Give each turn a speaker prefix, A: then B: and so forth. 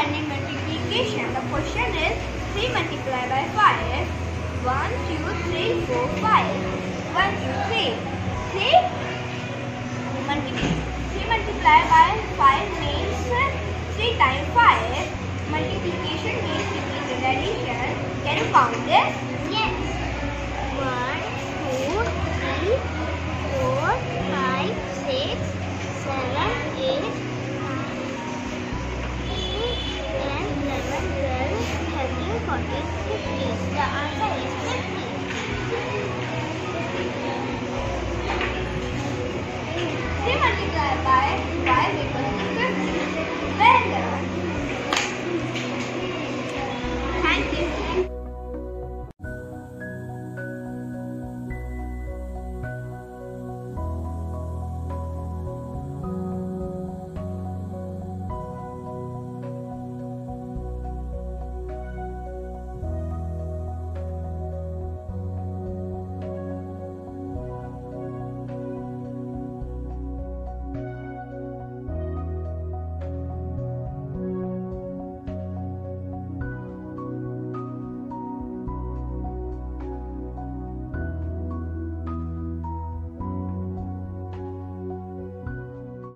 A: learning multiplication. The question is 3 multiplied by 5. 1, 2, 3, 4, 5. 1, 2, 3. 3, multi 3 multiplied by 5 means 3 times 5. Multiplication means repeated addition. Can you count this? on is 50. The answer is 50.